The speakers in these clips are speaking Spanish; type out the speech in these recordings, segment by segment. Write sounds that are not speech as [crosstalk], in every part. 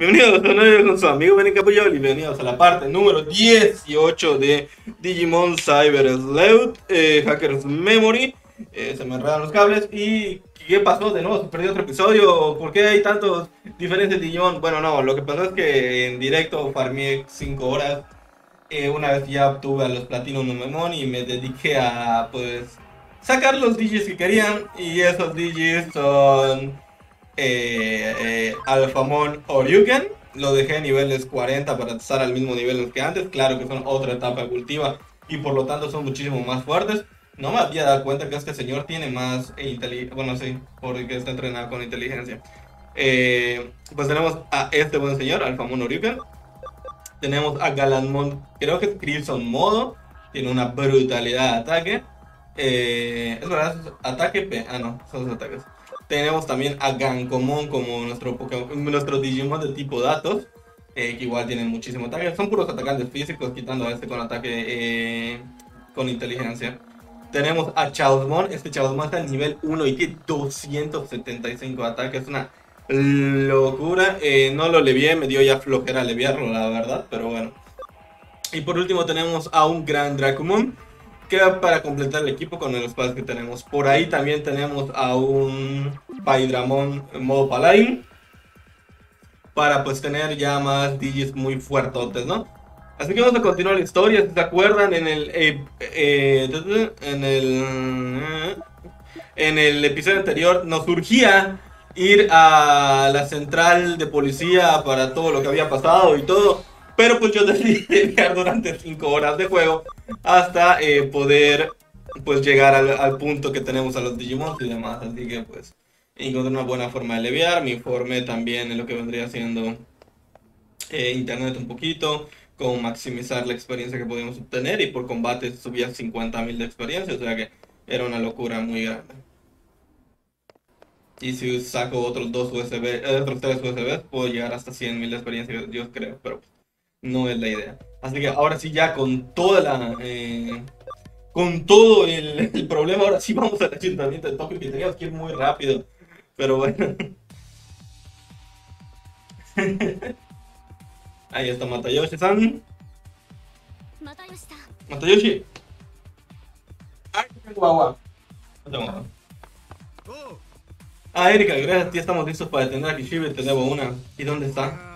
Bienvenidos a un con su amigo Benny Capuyoli. Bienvenidos a la parte número 18 de Digimon Cyber Sleuth, eh, Hackers Memory. Eh, se me enredan los cables. ¿Y qué pasó de nuevo? ¿Se perdió otro episodio? ¿Por qué hay tantos diferentes Digimon? Bueno, no, lo que pasó es que en directo farmé 5 horas. Eh, una vez ya obtuve a los Platinum Memon y me dediqué a pues sacar los Digis que querían. Y esos Digis son eh, eh, Alphamon Oryuken. Lo dejé a niveles 40 para estar al mismo nivel que antes. Claro que son otra etapa cultiva y por lo tanto son muchísimo más fuertes. No me había dado cuenta que este señor tiene más inteligencia. Bueno, sí, porque está entrenado con inteligencia. Eh, pues tenemos a este buen señor, Alphamon Oryuken. Tenemos a Galanmon, creo que es Crimson Modo. Tiene una brutalidad de ataque. Eh, es verdad, ataque P. Ah, no, son los ataques. Tenemos también a Gankomon como nuestro, nuestro Digimon de tipo datos. Eh, que igual tienen muchísimo ataque. Son puros atacantes físicos, quitando a este con ataque eh, con inteligencia. Tenemos a Chaosmon. Este Chaosmon está en nivel 1 y tiene 275 ataques. Es una locura. Eh, no lo levié, me dio ya flojera leviarlo, la verdad. Pero bueno. Y por último tenemos a un Gran Dracumon queda para completar el equipo con los espacios que tenemos. Por ahí también tenemos a un Paidramon en modo Paladin. Para pues tener ya más digis muy fuertotes, ¿no? Así que vamos a continuar la historia. Si se acuerdan, en el, eh, eh, en el, en el episodio anterior nos surgía ir a la central de policía para todo lo que había pasado y todo. Pero pues yo [laughs] decidí enviar durante 5 horas de juego hasta eh, poder pues llegar al, punto que tenemos a los Digimon y demás. Así que pues encontré una buena forma de leviar. Me informé también en lo que vendría siendo eh, internet un poquito. Cómo maximizar la experiencia que podíamos obtener. Y por combate subía 50.000 de experiencia. O sea que era una locura muy grande. Y si saco otros dos USB, eh, otros tres USB, puedo llegar hasta 100.000 de experiencia, yo creo, pero no es la idea. Así que ahora sí, ya con toda la. Eh, con todo el, [laughs] problema, ahora sí vamos al ayuntamiento de Tokio, que teníamos que ir muy rápido. Pero bueno. [laughs] Ahí está Matayoshi-san. Matayoshi. Agua. Ah, Erika, gracias a ti estamos listos para detener a Kishibe, te debo una. ¿Y dónde está?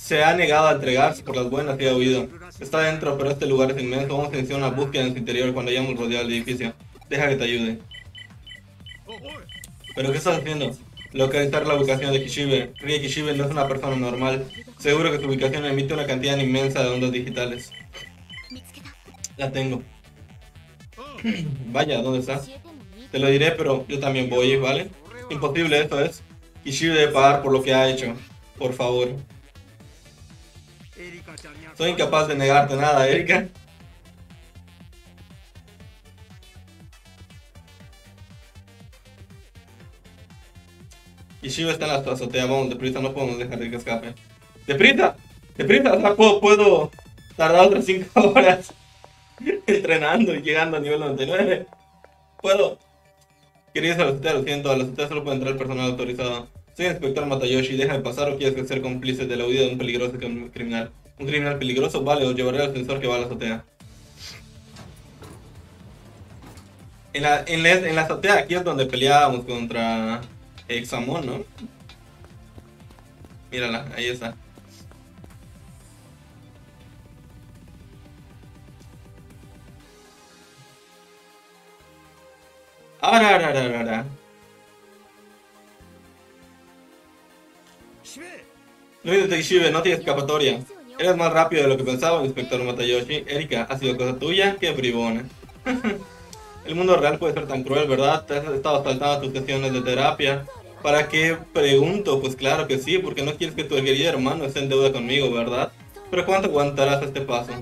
Se ha negado a entregarse por las buenas que ha huido. Está dentro, pero este lugar es inmenso. Vamos a iniciar una búsqueda en su interior cuando hayamos rodeado el edificio. Deja que te ayude. ¿Pero qué estás haciendo? Localizar la ubicación de Kishibe. Rie Kishibe no es una persona normal. Seguro que su ubicación emite una cantidad inmensa de ondas digitales. La tengo. Vaya, ¿dónde está? Te lo diré, pero yo también voy, ¿vale? Imposible esto es. Kishibe debe pagar por lo que ha hecho. Por favor. Soy incapaz de negarte nada, Erika. Y Shiva está en la azotea, vamos, deprisa, no podemos dejar de que escape. ¡Deprisa! ¡Deprisa! O sea, puedo, puedo tardar otras 5 [laughs] horas entrenando y llegando a nivel 99. Puedo. Querías a la azotea, lo siento, a la azotea solo puede entrar el personal autorizado. Soy inspector Matayoshi, déjame pasar o quieres ser cómplice de la huida de un peligroso criminal. Un criminal peligroso, vale, os llevaré al ascensor que va a la azotea. En la, en, la, en la azotea aquí es donde peleábamos contra Examon, ¿no? Mírala, ahí está. Ahora, ahora, ahora, ahora. No no tienes escapatoria. Eres más rápido de lo que pensaba, inspector Matayoshi. Erika, ¿ha sido cosa tuya? Qué bribona. [laughs] El mundo real puede ser tan cruel, ¿verdad? Te has estado saltando tus sesiones de terapia. ¿Para qué pregunto? Pues claro que sí, porque no quieres que tu querido hermano esté en deuda conmigo, ¿verdad? Pero ¿cuánto aguantarás este paso?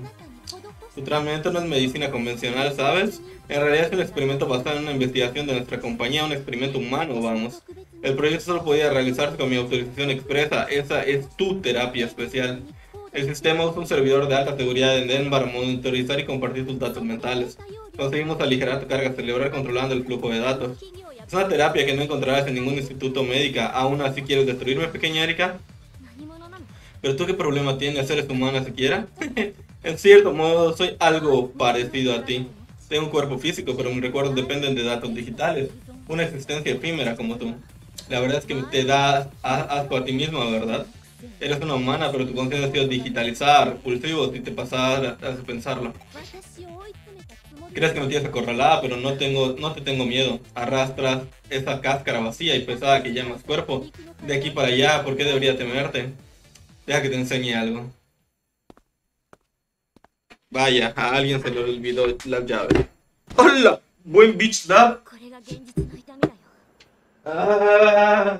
Tu tratamiento no es medicina convencional, ¿sabes? En realidad es un experimento basado en una investigación de nuestra compañía, un experimento humano, vamos. El proyecto solo podía realizarse con mi autorización expresa, esa es tu terapia especial. El sistema usa un servidor de alta seguridad en Den para monitorizar y compartir tus datos mentales. Conseguimos aligerar tu carga cerebral controlando el flujo de datos. Es una terapia que no encontrarás en ningún instituto médico. ¿Aún así quieres destruirme, pequeña Erika? Pero tú qué problema tienes, seres humanos siquiera? [laughs] en cierto modo, soy algo parecido a ti. Tengo un cuerpo físico, pero mis recuerdos dependen de datos digitales. Una existencia efímera como tú. La verdad es que te da asco a ti mismo, ¿verdad? Eres una humana, pero tu conciencia ha sido digitalizar, pulsivo, si te pasas a pensarlo. Crees que me tienes acorralada, pero no tengo, no te tengo miedo. Arrastras esa cáscara vacía y pesada que llamas cuerpo. De aquí para allá, ¿por qué debería temerte? Deja que te enseñe algo. Vaya, a alguien se le olvidó las llaves. ¡Hola! Buen bitch dab. Ah.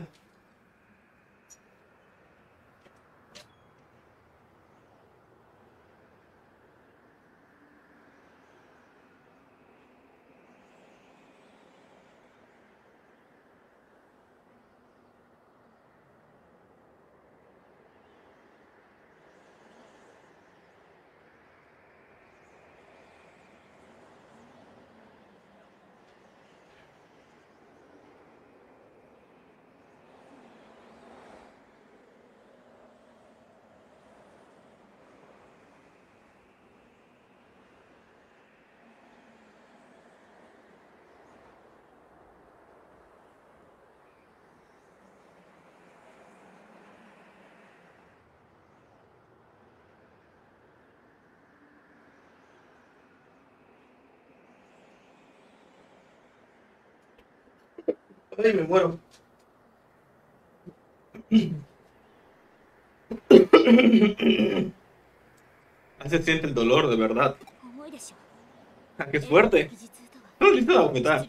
Ay, me muero. [coughs] Así siente el dolor, de verdad. Ah, ¡Qué fuerte! No, listo la bofetada.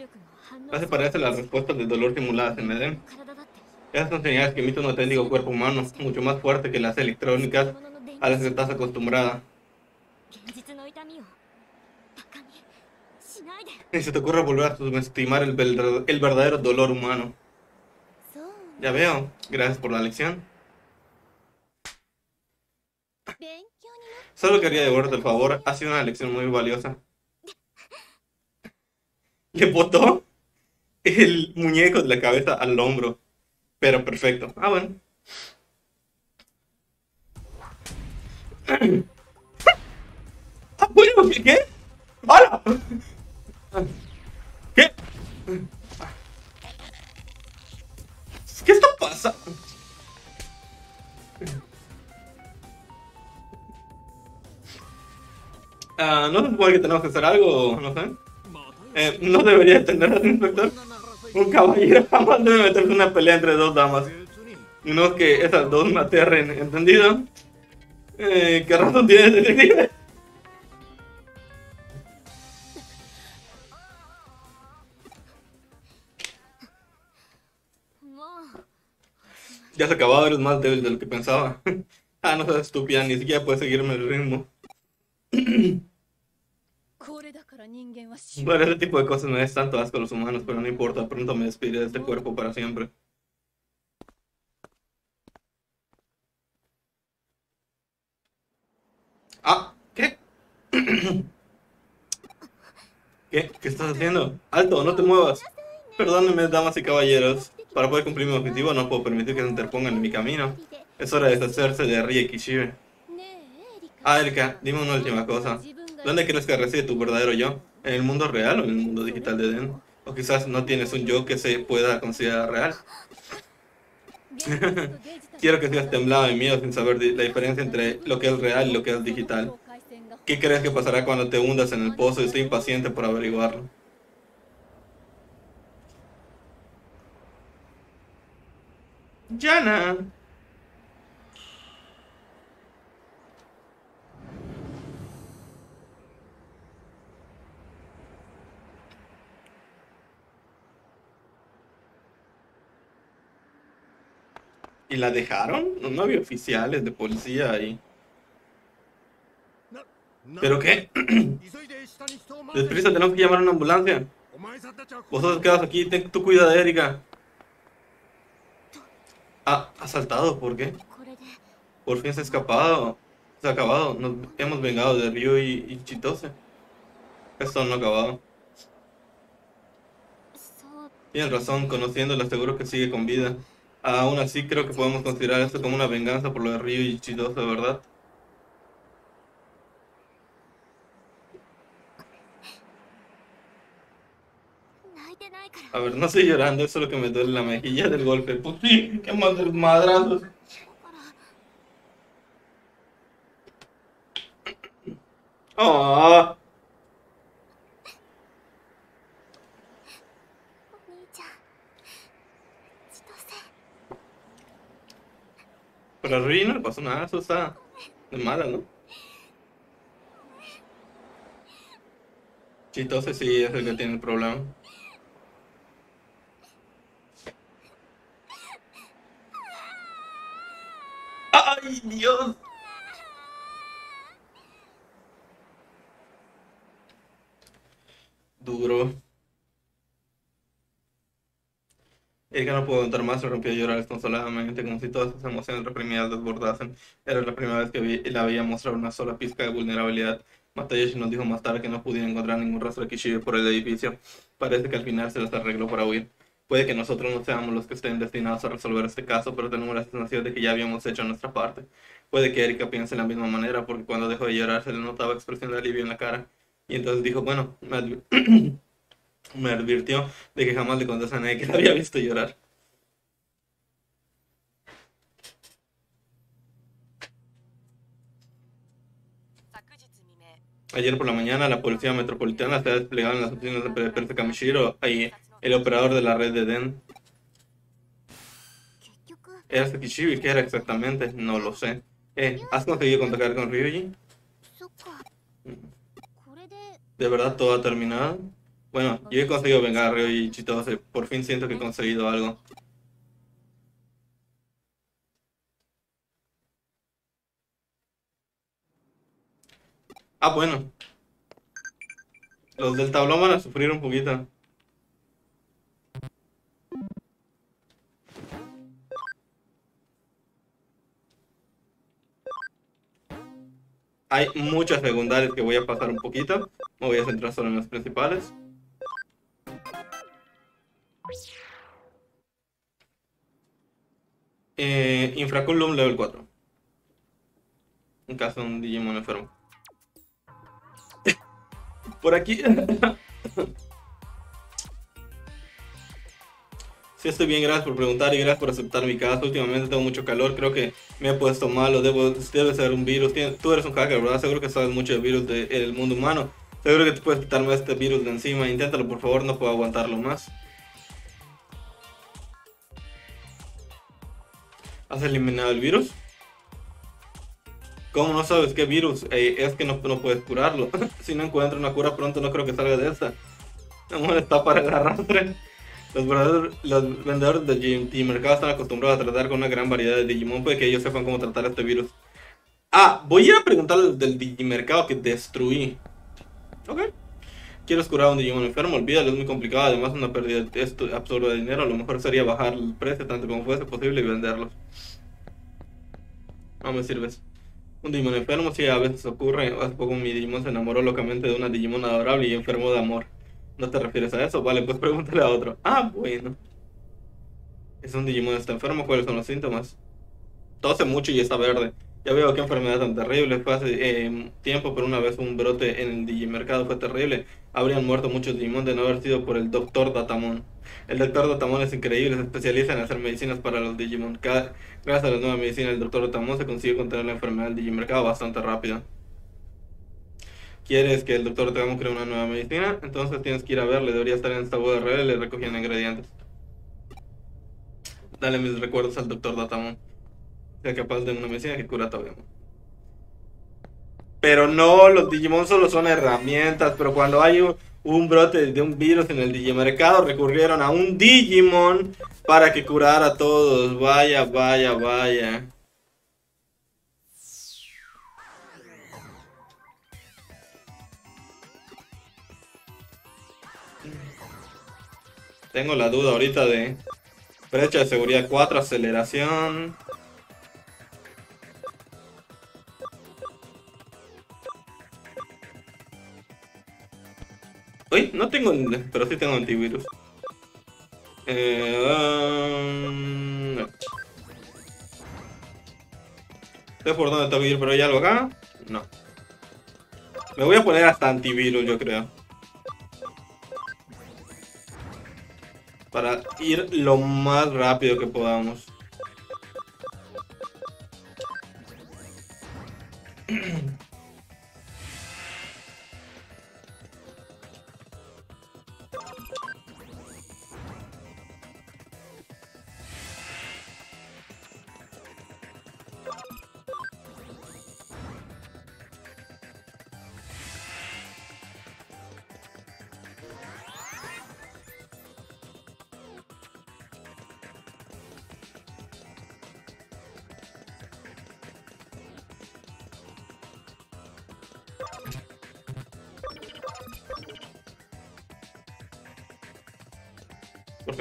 Hace parece las respuestas del dolor simuladas en Eden. Esas son señales que emite un auténtico cuerpo humano, mucho más fuerte que las electrónicas a las que estás acostumbrada. Ni se te ocurre volver a subestimar el, verdadero dolor humano. Ya veo. Gracias por la lección. Solo quería devolverte el favor. Ha sido una lección muy valiosa. Le botó el muñeco de la cabeza al hombro. Pero perfecto. Ah, bueno. Ah, [clears throat] bueno, ¿qué? ¡Hola! ¿Qué? ¿Qué está pasando? Ah, ¿No se supone que tenemos que hacer algo? No sé. Eh, no debería tener [laughs] al inspector. Un caballero jamás debe meterse en una pelea entre dos damas. No que esas dos me aterren, ¿entendido? Eh, ¿Qué razón tiene detective? Ya se acabado, eres más débil de lo que pensaba. [laughs] ah, no seas estúpida, ni siquiera puedes seguirme el ritmo. [coughs] bueno, ese tipo de cosas no es tanto asco a los humanos, pero no importa, pronto me despediré de este cuerpo para siempre. Ah, ¿qué? [coughs] ¿Qué? ¿Qué estás haciendo? Alto, no te muevas. Perdónenme, damas y caballeros. Para poder cumplir mi objetivo no puedo permitir que se interpongan en mi camino. Es hora de deshacerse de Rie Kishibe. Ah, Erika, dime una última cosa. ¿Dónde crees que reside tu verdadero yo? ¿En el mundo real o en el mundo digital de Den? O quizás no tienes un yo que se pueda considerar real. [laughs] Quiero que seas temblado de miedo sin saber la diferencia entre lo que es real y lo que es digital. ¿Qué crees que pasará cuando te hundas en el pozo y estoy impaciente por averiguarlo? Jana. ¿Y la dejaron? No, había oficiales de policía ahí. ¿Pero qué? [clears throat] Desprisa, tenemos que llamar a una ambulancia. Vosotros quedas aquí, ten tu cuidado, Erika. Ah, asaltado, ¿por qué? Por fin se ha escapado. Se ha acabado. Nos hemos vengado de Ryu y, y Chitose. Esto no ha acabado. Tienes razón, conociéndola seguro que sigue con vida. Aún así creo que podemos considerar esto como una venganza por lo de Ryu y Chidose, ¿verdad? A ver, no estoy llorando, eso es lo que me duele la mejilla del golpe. Pues qué madre madrazos. Oh. Pero a Rui no le pasó nada, eso está de mala, ¿no? Chitose sí es el que tiene el problema. ¡Ay, Dios! Duro. que no pudo aguantar más, se rompió a llorar desconsoladamente, como si todas sus emociones reprimidas desbordasen. Era la primera vez que la veía mostrar una sola pizca de vulnerabilidad. Matayoshi nos dijo más tarde que no podía encontrar ningún rastro de Kishibe por el edificio. Parece que al final se las arregló para huir. Puede que nosotros no seamos los que estén destinados a resolver este caso, pero tenemos la sensación de que ya habíamos hecho nuestra parte. Puede que Erika piense de la misma manera, porque cuando dejó de llorar se le notaba expresión de alivio en la cara. Y entonces dijo, bueno, me, [clears throat] advirtió de que jamás le contase a nadie que la había visto llorar. Ayer por la mañana la policía metropolitana se ha desplegado en las oficinas de Perse Kamishiro, ahí el operador de la red de DEN. ¿Era Sekishibi? ¿Qué era exactamente? No lo sé. Eh, ¿Has conseguido contactar con Ryuji? ¿De verdad todo ha terminado? Bueno, yo he conseguido vengar a Ryuji Chitose. Por fin siento que he conseguido algo. Ah, bueno. Los del tablón van a sufrir un poquito. Hay muchas secundarias que voy a pasar un poquito. Me voy a centrar solo en las principales. Eh, Infraculum level 4. En caso de un Digimon enfermo. [laughs] Por aquí. [laughs] Sí, estoy bien, gracias por preguntar y gracias por aceptar mi caso. Últimamente tengo mucho calor, creo que me he puesto malo, debo, debe ser un virus. Tú eres un hacker, ¿verdad? Seguro que sabes mucho de virus del mundo humano. Seguro que te puedes quitarme este virus de encima. Inténtalo, por favor, no puedo aguantarlo más. ¿Has eliminado el virus? ¿Cómo no sabes qué virus? Eh, es que no, no puedes curarlo. [laughs] si no encuentro una cura pronto, no creo que salga de esta. No está para el arrastre. Los, los vendedores de GMT mercado están acostumbrados a tratar con una gran variedad de Digimon, puede que ellos sepan cómo tratar este virus. Ah, voy a ir a preguntarles del Digimercado que destruí. Ok. Quieres curar a un Digimon enfermo, olvídalo, es muy complicado, además una pérdida esto absurda de dinero, lo mejor sería bajar el precio tanto como fuese posible y venderlos. No me sirves. Un Digimon enfermo, sí, a veces ocurre. Hace poco mi Digimon se enamoró locamente de una Digimon adorable y enfermo de amor. ¿No te refieres a eso? Vale, pues pregúntale a otro. Ah, bueno. Es un Digimon, está enfermo. ¿Cuáles son los síntomas? Tose mucho y está verde. Ya veo qué enfermedad tan terrible. Fue hace em, tiempo, pero una vez un brote en el Digimercado fue terrible. Habrían muerto muchos Digimon de no haber sido por el Dr. Datamon. El Dr. Datamon es increíble, se especializa en hacer medicinas para los Digimon. gracias a la nueva medicina, el Dr. Datamon se consigue contener la enfermedad del Digimercado bastante rápido quieres que el doctor te cree una nueva medicina, entonces tienes que ir a verle, debería estar en esta URL, le recogiendo ingredientes. Dale mis recuerdos al doctor Datamon. Sea capaz de una medicina que cura todo. Pero no, los Digimon solo son herramientas, pero cuando hay un, brote de un virus en el Digimercado, recurrieron a un Digimon para que curara a todos. Vaya, vaya, vaya. Tengo la duda ahorita de brecha de seguridad 4, aceleración. Uy, no tengo, pero sí tengo antivirus. Eh, um, no. Sé por dónde tengo que ir, pero hay algo acá. No. Me voy a poner hasta antivirus, yo creo. Para ir lo más rápido que podamos. [clears throat]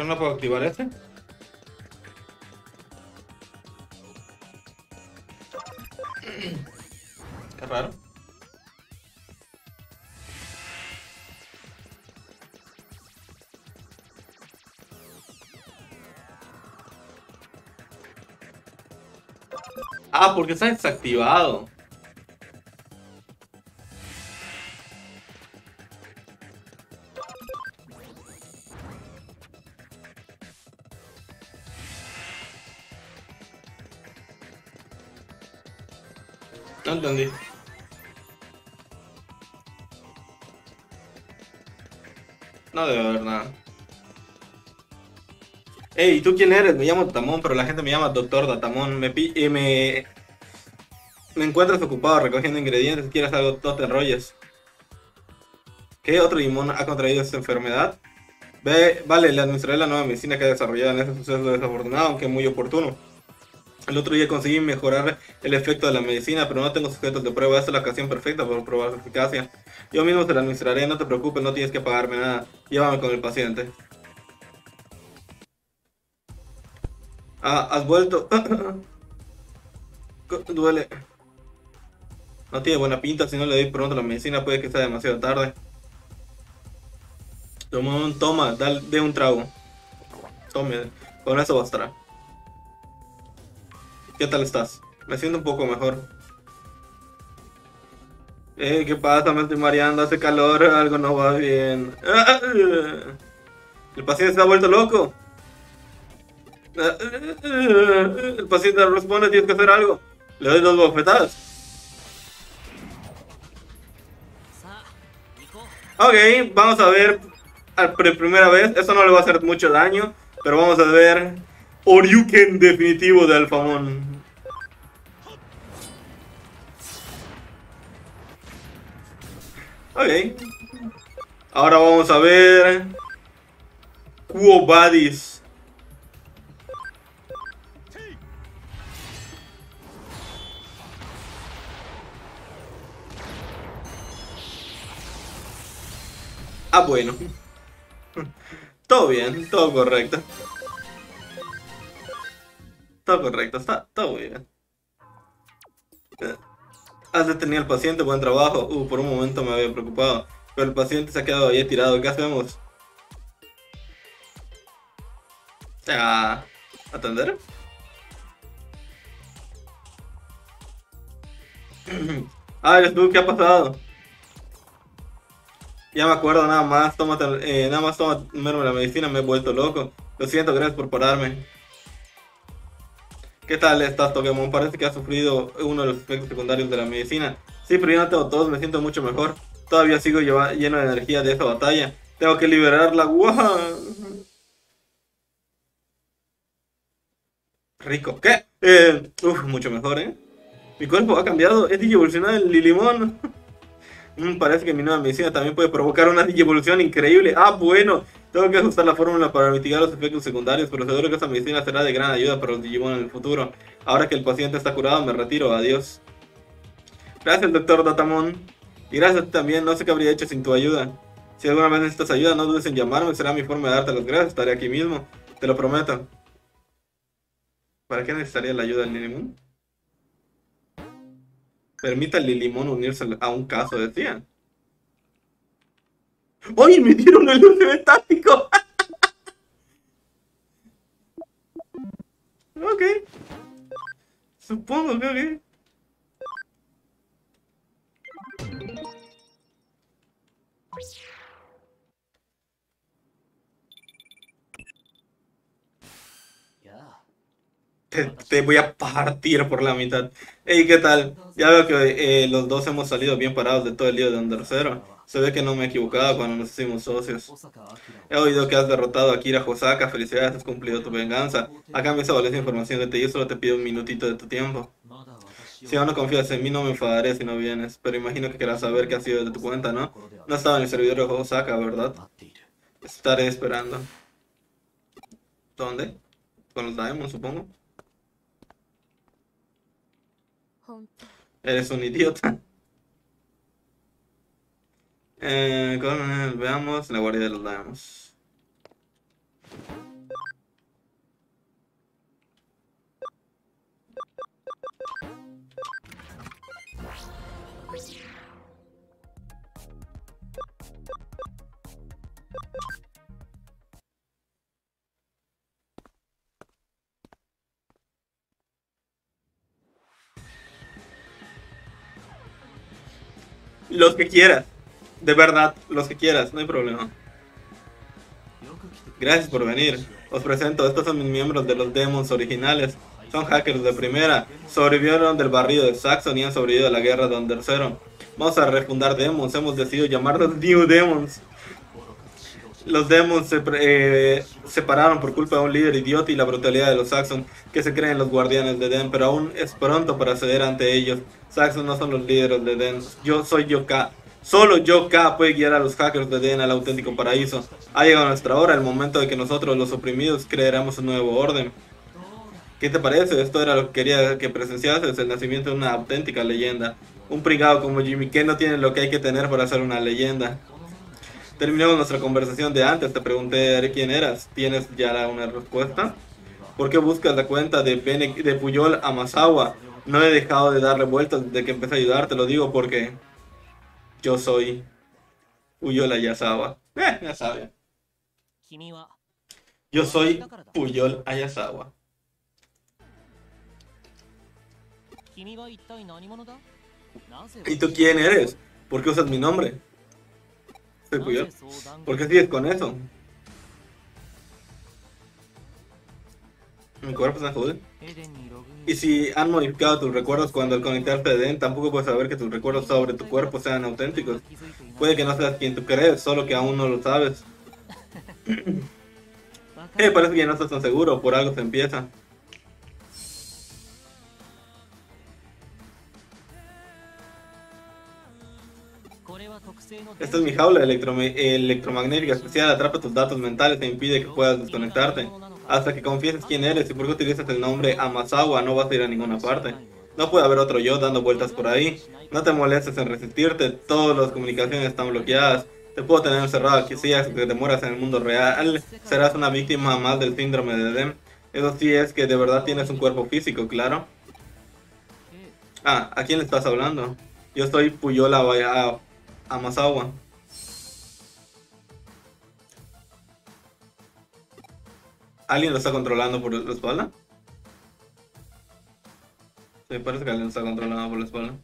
no puedo activar este? Qué raro. Ah, porque está desactivado. No debe haber nada. Ey, ¿y tú quién eres? Me llamo Tamón, pero la gente me llama Doctor Datamón. Me, pi eh, me, me encuentras ocupado recogiendo ingredientes. Si quieres algo, no te enrolles. ¿Qué otro limón ha contraído esta enfermedad? Ve, vale, le administraré la nueva medicina que ha desarrollado en ese suceso desafortunado, aunque muy oportuno. El otro día conseguí mejorar el efecto de la medicina, pero no tengo sujetos de prueba. Esta es la ocasión perfecta para probar su eficacia. Yo mismo te la administraré, no te preocupes, no tienes que pagarme nada. Llévame con el paciente. Ah, has vuelto. [coughs] Duele. No tiene buena pinta, si no le doy pronto la medicina puede que sea demasiado tarde. Toma, toma, dale, de un trago. Tome, con eso bastará. ¿Qué tal estás? Me siento un poco mejor. Eh, ¿qué pasa? Me estoy mareando, hace calor, algo no va bien. Ah, el paciente se ha vuelto loco. Ah, el paciente no responde, tienes que hacer algo. Le doy dos bofetadas. Ok, vamos a ver por primera vez. Eso no le va a hacer mucho daño, pero vamos a ver Oryuken definitivo de Alfamón. Ok. Ahora vamos a ver Quo Vadis. Ah, bueno. Todo bien, todo correcto. Todo correcto, está todo bien. Has detenido al paciente, buen trabajo. Uh, por un momento me había preocupado. Pero el paciente se ha quedado ahí tirado. ¿Qué hacemos? [clears throat] Ah, ¿Atender? Ah, eres tú, ¿qué ha pasado? Ya me acuerdo nada más, tómate, eh, nada más toma la medicina, me he vuelto loco. Lo siento, gracias por pararme. ¿Qué tal estás, Pokémon? Parece que has sufrido uno de los efectos secundarios de la medicina. Sí, pero yo no tengo todos, me siento mucho mejor. Todavía sigo lleno de energía de esa batalla. Tengo que liberarla. ¡Guau! Rico. ¿Qué? Eh, uf, mucho mejor, ¿eh? Mi cuerpo ha cambiado. Es digievolucionado en Lilimon. Mm, parece que mi nueva medicina también puede provocar una digievolución increíble. Ah, bueno. Tengo que ajustar la fórmula para mitigar los efectos secundarios, pero seguro que esa medicina será de gran ayuda para los Digimon en el futuro. Ahora que el paciente está curado, me retiro. Adiós. Gracias, doctor Datamon. Y gracias también. No sé qué habría hecho sin tu ayuda. Si alguna vez necesitas ayuda, no dudes en llamarme. Será mi forma de darte las gracias. Estaré aquí mismo. Te lo prometo. ¿Para qué necesitaría la ayuda del Lilimon? Permita a Lilimón unirse a un caso, decían. ¡Oye, me dieron el USB táctico! [laughs] ok. Supongo que Te, voy a partir por la mitad. Hey, ¿qué tal? Ya veo que eh, los dos hemos salido bien parados de todo el lío de Under Zero. Se ve que no me he equivocado cuando nos hicimos socios. He oído que has derrotado a Kira Hosaka. Felicidades, has cumplido tu venganza. Acá me esa valiosa información de ti. Yo solo te pido un minutito de tu tiempo. Si aún no confías en mí, no me enfadaré si no vienes. Pero imagino que querrás saber qué ha sido de tu cuenta, ¿no? No estaba en el servidor de Hosaka, ¿verdad? Estaré esperando. ¿Dónde? Con los Diamonds, supongo. Eres un idiota. Eh, con veamos la guardia de los Diamonds. Los que quieras. De verdad, los que quieras, no hay problema. Gracias por venir. Os presento, estos son mis miembros de los Demons originales. Son hackers de primera. Sobrevivieron del barrio de Saxon y han sobrevivido a la guerra de Under Zero. Vamos a refundar Demons. Hemos decidido llamarlos [laughs] New Demons. Los Demons se eh, separaron por culpa de un líder idiota y la brutalidad de los Saxon, que se creen los guardianes de Den, pero aún es pronto para ceder ante ellos. Saxon no son los líderes de Den. Yo soy Yoka. Solo Yoka puede guiar a los hackers de Den al auténtico paraíso. Ha llegado nuestra hora, el momento de que nosotros, los oprimidos, creeremos un nuevo orden. ¿Qué te parece? Esto era lo que quería que presenciases, el nacimiento de una auténtica leyenda. Un prigado como Jimmy K no tiene lo que hay que tener para ser una leyenda. Terminamos nuestra conversación de antes, te pregunté quién eras. ¿Tienes ya una respuesta? ¿Por qué buscas la cuenta de, de Puyol Amasawa? No he dejado de darle vueltas desde que empecé a ayudar, te lo digo porque yo soy Puyol Ayasawa. [laughs] Eh, ya sabes. Yo soy Puyol Ayasawa. ¿Y tú quién eres? ¿Por qué usas mi nombre? ¿Por qué sigues con eso? Mi cuerpo se jode. Y si han modificado tus recuerdos cuando al conectarte Den, tampoco puedes saber que tus recuerdos sobre tu cuerpo sean auténticos. Puede que no seas quien tú crees, solo que aún no lo sabes. [laughs] eh, parece que ya no estás tan seguro, por algo se empieza. Esta es mi jaula electromagnética especial, atrapa tus datos mentales e impide que puedas desconectarte. Hasta que confieses quién eres y por qué utilizas el nombre Amasawa no vas a ir a ninguna parte. No puede haber otro yo dando vueltas por ahí. No te molestes en resistirte, todas las comunicaciones están bloqueadas. Te puedo tener encerrado aquí si te demoras en el mundo real. Serás una víctima más del síndrome de Dem. Eso sí es que de verdad tienes un cuerpo físico, claro. Ah, ¿a quién le estás hablando? Yo estoy Puyola Amasawa. ¿Alguien lo está controlando por la espalda? Sí, parece que alguien lo está controlando por la espalda.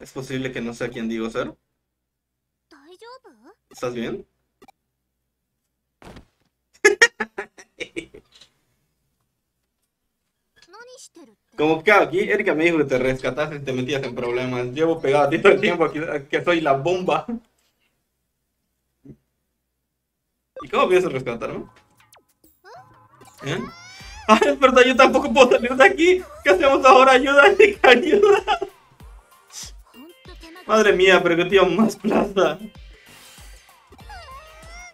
¿Es posible que no sea quien digo ser? ¿Estás bien? [laughs] Como que aquí Erika me dijo que te rescataste y te metías en problemas. Llevo pegado a ti todo el tiempo aquí, que soy la bomba. ¿Y cómo piensas rescatarme? ¿Eh? Ay, es verdad, yo tampoco puedo salir de aquí. ¿Qué hacemos ahora? Ayuda, Erika, ayuda. Madre mía, pero que tío más plaza.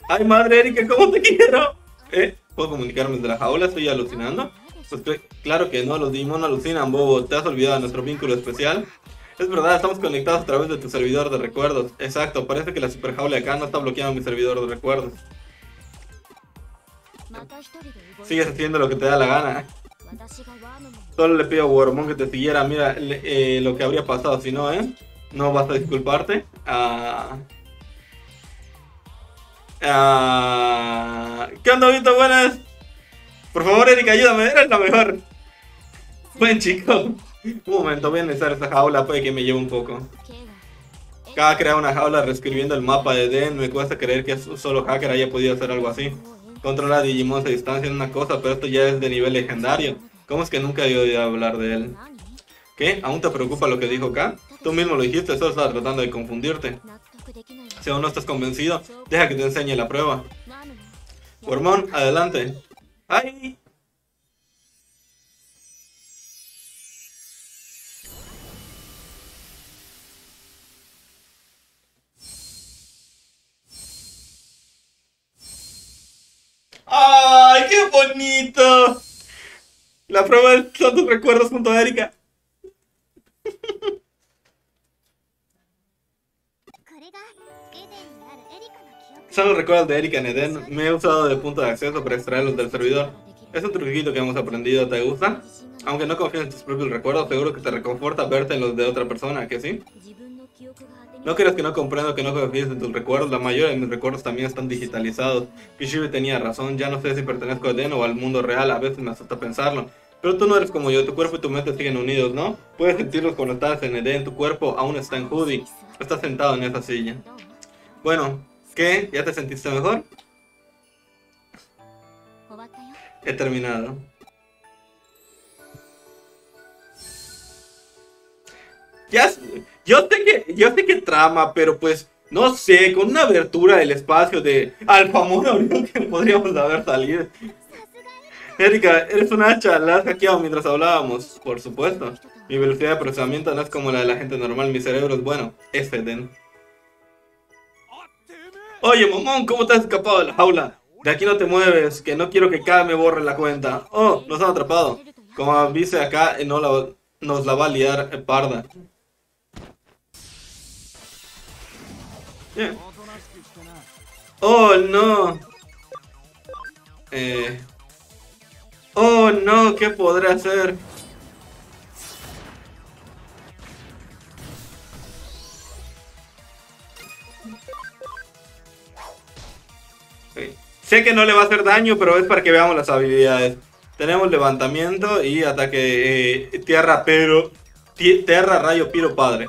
Ay, madre Erika, ¿cómo te quiero? ¿Eh? ¿Puedo comunicarme desde la jaula? ¿Estoy alucinando? Pues claro que no, los Digimon alucinan, bobo. ¿Te has olvidado de nuestro vínculo especial? Es verdad, estamos conectados a través de tu servidor de recuerdos. Exacto, parece que la super jaula acá no está bloqueando mi servidor de recuerdos. Sigues haciendo lo que te da la gana. Solo le pido a Wormon que te siguiera. Mira eh, lo que habría pasado si no, ¿eh? No vas a disculparte. Ah, Ah, ¿Qué onda, Vito? Buenas. Por favor, Erika, ayúdame. Eres la mejor. Buen chico. Un momento, voy a necesitar esta jaula, puede que me lleve un poco. Cada crear una jaula reescribiendo el mapa de Den, me cuesta creer que solo hacker haya podido hacer algo así. Controla Digimon a distancia en una cosa, pero esto ya es de nivel legendario. ¿Cómo es que nunca he oído hablar de él? ¿Qué? ¿Aún te preocupa lo que dijo K? Tú mismo lo dijiste, solo estaba tratando de confundirte. Si aún no estás convencido, deja que te enseñe la prueba. Hormón, adelante. ¡Ay! ¡Ay, qué bonito! La prueba de tus recuerdos junto a Erika. [laughs] Son los recuerdos de Erika en Eden. Me he usado de punto de acceso para extraerlos del servidor. Es un truquito que hemos aprendido, ¿te gusta? Aunque no confíes en tus propios recuerdos, seguro que te reconforta verte en los de otra persona, ¿que sí? No creas que no comprendo que no confíes en tus recuerdos, la mayoría de mis recuerdos también están digitalizados. Kishibe tenía razón, ya no sé si pertenezco a Eden o al mundo real, a veces me asusta pensarlo. Pero tú no eres como yo, tu cuerpo y tu mente siguen unidos, ¿no? Puedes sentirlos cuando estás en Eden, tu cuerpo aún está en Hoodie. Estás sentado en esa silla. Bueno, ¿qué? ¿Ya te sentiste mejor? He terminado. Ya, yo sé que, yo sé que trama, pero pues, no sé, con una abertura del espacio de Alfa [laughs] que podríamos haber salido. Erika, eres una hacha, la has hackeado mientras hablábamos, por supuesto. Mi velocidad de procesamiento no es como la de la gente normal, mi cerebro es bueno, es Eden. Oye, momón, ¿cómo te has escapado de la jaula? De aquí no te mueves, que no quiero que cada me borre la cuenta. Oh, nos han atrapado. Como dice acá, no la, nos la va a liar eh, parda. Oh, no. Eh... Oh no, ¿qué podré hacer? Sé que no le va a hacer daño, pero es para que veamos las habilidades. Tenemos levantamiento y ataque eh, tierra pero tierra rayo piro padre.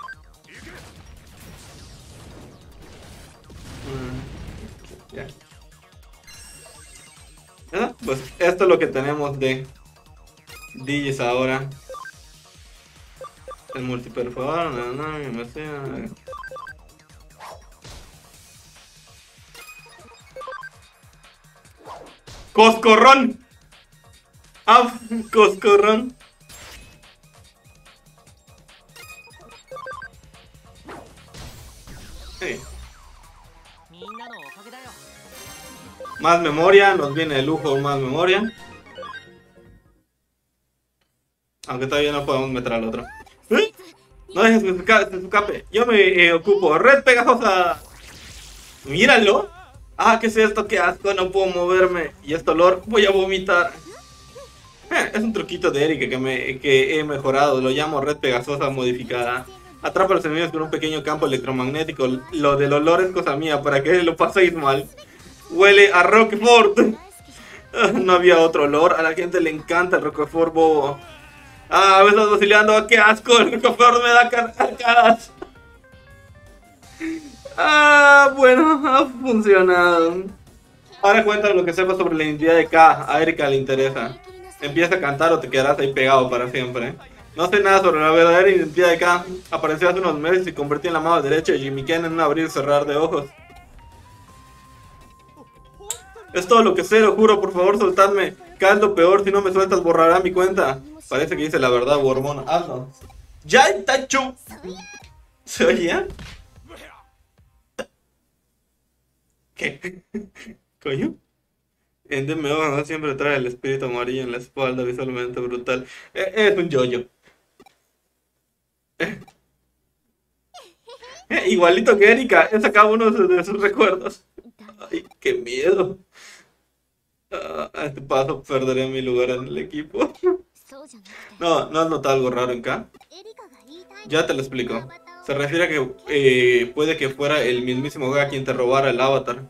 Pues esto es lo que tenemos de DJs ahora. El multiperforador, no, no, no, ¡Coscorrón! ¡Ah! ¡Coscorrón! Hey. Más memoria, nos viene de lujo más memoria. Aunque todavía no podemos meter al otro. ¿Eh? No dejes que se escape. Yo me eh, ocupo. Red pegajosa. Míralo. Ah, ¿qué es esto? Qué asco, no puedo moverme. Y este olor, voy a vomitar. Eh, es un truquito de Erika que, me, que he mejorado. Lo llamo red pegajosa modificada. Atrapa a los enemigos con un pequeño campo electromagnético. Lo del olor es cosa mía, para que lo paséis mal. Huele a Roquefort. [laughs] No había otro olor. A la gente le encanta el Roquefort bobo. Ah, me estás vacilando. ¡Qué asco! El Roquefort me da carcadas. Ah, bueno, ha funcionado. Ahora cuéntame lo que sepas sobre la identidad de K. A Erika le interesa. Empieza a cantar o te quedarás ahí pegado para siempre. No sé nada sobre la verdadera identidad de K. Apareció hace unos meses y convertí en la mano derecha de Jimmy Ken en un abrir y cerrar de ojos. Es todo lo que sé, lo juro, por favor, soltadme. Lo peor, si no me sueltas, borrará mi cuenta. Parece que dice la verdad, Wormón. Hazlo. ¡Ya, Tachu! ¿Se oía? ¿Qué? ¿Coño? En DMO siempre trae el espíritu amarillo en la espalda, visualmente brutal. E, es un yoyo. -yo. Eh, igualito que Erika, he sacado uno de sus recuerdos. Ay, qué miedo. Ah, a este paso perderé mi lugar en el equipo. [laughs] No, ¿no has notado algo raro en K? Ya te lo explico. Se refiere a que eh, puede que fuera el mismísimo Ga quien te robara el avatar.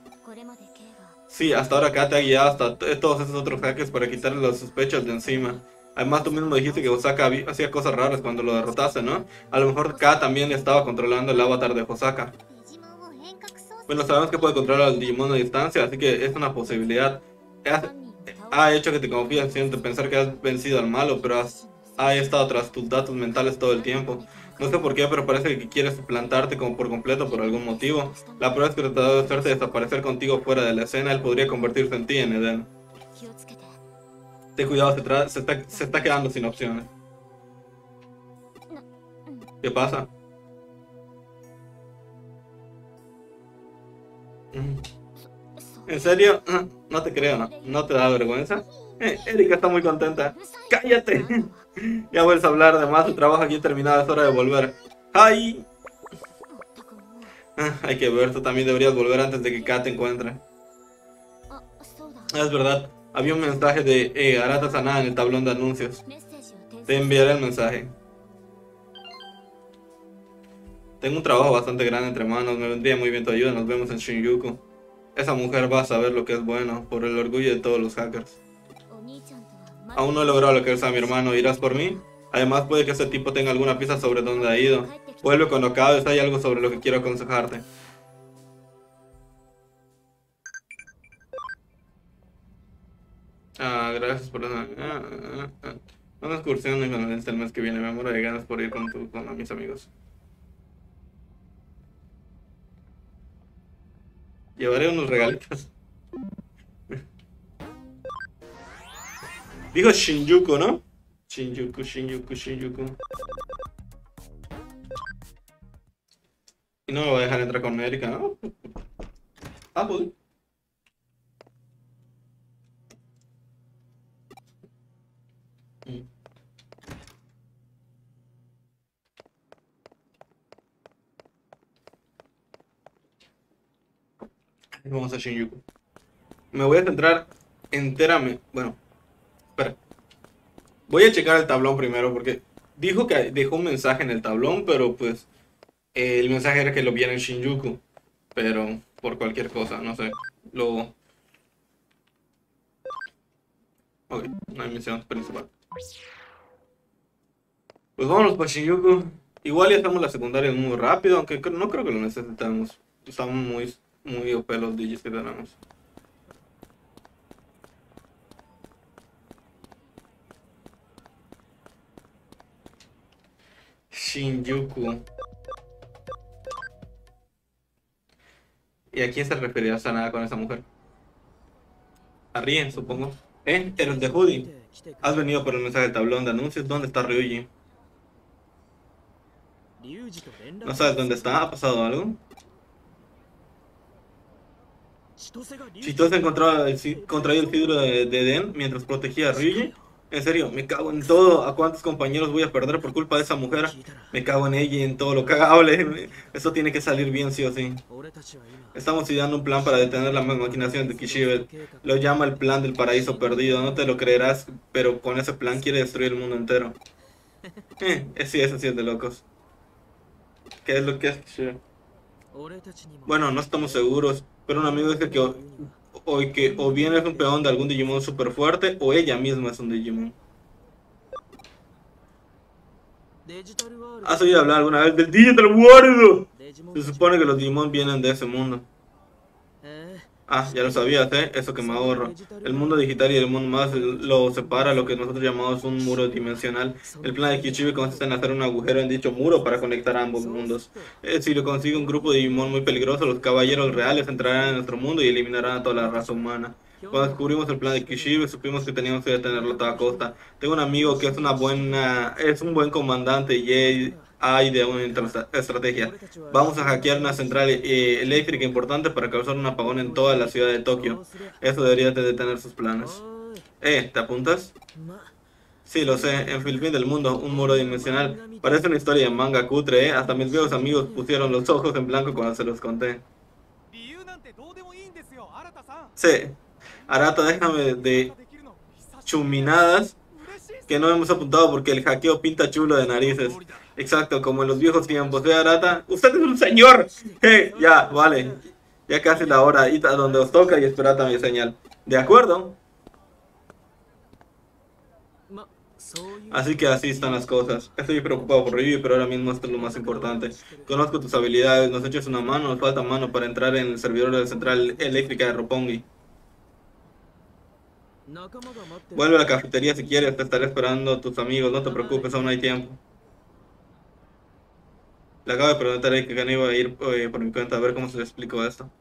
Sí, hasta ahora K te ha guiado hasta todos esos otros hackers para quitarle los sospechos de encima. Además, tú mismo dijiste que Osaka hacía cosas raras cuando lo derrotaste, ¿no? A lo mejor K también estaba controlando el avatar de Osaka. Bueno, sabemos que puede controlar al Digimon a distancia, así que es una posibilidad. ha hecho que te confíes en pensar que has vencido al malo, pero has, ha estado tras tus datos mentales todo el tiempo. No sé por qué, pero parece que quieres plantarte como por completo por algún motivo. La prueba es que tratado de hacerte desaparecer contigo fuera de la escena, él podría convertirse en ti en Eden. Ten cuidado, se, está, se está quedando sin opciones. ¿Qué pasa? Mm. ¿En serio? [clears throat] No te creo, ¿no? te da vergüenza? Eh, Erika está muy contenta. ¡Cállate! [laughs] ya vuelves a hablar, además el trabajo aquí terminado, es hora de volver. ¡Ay! Ah, hay que ver, tú también deberías volver antes de que Kat encuentre. Es verdad, había un mensaje de eh, Arata Sanada en el tablón de anuncios. Te enviaré el mensaje. Tengo un trabajo bastante grande entre manos, me vendría muy bien tu ayuda, nos vemos en Shinjuku. Esa mujer va a saber lo que es bueno, por el orgullo de todos los hackers. Aún no he logrado lo que es a mi hermano, ¿irás por mí? Además puede que ese tipo tenga alguna pista sobre dónde ha ido. Vuelve cuando acabes, hay algo sobre lo que quiero aconsejarte. Ah, gracias por... Ah, ah, ah. Una excursión en el mes que viene, me muero de ganas por ir con, tu, con mis amigos. Llevaré unos regalitos. Dijo Shinjuku, ¿no? Shinjuku, Shinjuku, Shinjuku. Y no me voy a dejar entrar con Erika, ¿no? Ah, pues. Vamos a Shinjuku. Me voy a centrar enteramente. Bueno. Voy a checar el tablón primero porque dijo que dejó un mensaje en el tablón, pero pues el mensaje era que lo viera en Shinjuku. Pero por cualquier cosa, no sé. Lo. Ok, no hay mención principal. Pues vámonos para Shinjuku. Igual ya estamos la secundaria muy rápido, aunque no creo que lo necesitamos. Estamos muy muy OP los DJs que tenemos. Shinjuku. ¿Y a quién se refería Sanada con esa mujer? A Rien, supongo. ¿Eh? Eres de Hoodie. Has venido por el mensaje del tablón de anuncios. ¿Dónde está Ryuji? ¿No sabes dónde está? ¿Ha pasado algo? Si tú has encontrado el, contraído el cidro de, de Den mientras protegía a Ryuji, en serio, me cago en todo. ¿A cuántos compañeros voy a perder por culpa de esa mujer? Me cago en ella y en todo lo cagable. [laughs] Eso tiene que salir bien, sí o sí. Estamos ideando un plan para detener la maquinación de Kishibet. Lo llama el plan del paraíso perdido. No te lo creerás, pero con ese plan quiere destruir el mundo entero. [laughs] Eh, sí, eso sí es de locos. ¿Qué es lo que es Kishibet? Bueno, no estamos seguros. Pero un amigo dice que o, que o bien es un peón de algún Digimon super fuerte o ella misma es un Digimon. ¿Has oído hablar alguna vez del Digital World? Se supone que los Digimon vienen de ese mundo. Ah, ya lo sabías, ¿eh? Eso que me ahorro. El mundo digital y el mundo más lo separa lo que nosotros llamamos un muro dimensional. El plan de Kichibi consiste en hacer un agujero en dicho muro para conectar a ambos mundos. Eh, si lo consigue un grupo de Digimon muy peligroso, los caballeros reales entrarán en nuestro mundo y eliminarán a toda la raza humana. Cuando descubrimos el plan de Kishibe, supimos que teníamos que detenerlo a toda costa. Tengo un amigo que es una buena, es un buen comandante y hay de una estrategia. Vamos a hackear una central eh, eléctrica importante para causar un apagón en toda la ciudad de Tokio. Eso debería de detener sus planes. Eh, ¿te apuntas? Sí, lo sé. En Filipín del mundo, un muro dimensional. Parece una historia de manga cutre, ¿eh? Hasta mis viejos amigos pusieron los ojos en blanco cuando se los conté. Sí. Arata, déjame de chuminadas que no hemos apuntado porque el hackeo pinta chulo de narices. Exacto, como en los viejos tiempos. de Arata? Usted es un señor. [laughs] ya, vale. Ya casi la hora, donde os toca y esperad a mi señal. ¿De acuerdo? Así que así están las cosas. Estoy preocupado por Ryuji, pero ahora mismo esto es lo más importante. Conozco tus habilidades, nos echas una mano, nos falta mano para entrar en el servidor de la central eléctrica de Roppongi. Vuelve a la cafetería si quieres, te estaré esperando a tus amigos, no te preocupes, aún hay tiempo. Le acabo de preguntar a que no iba a ir eh, por mi cuenta a ver cómo se le explicó esto.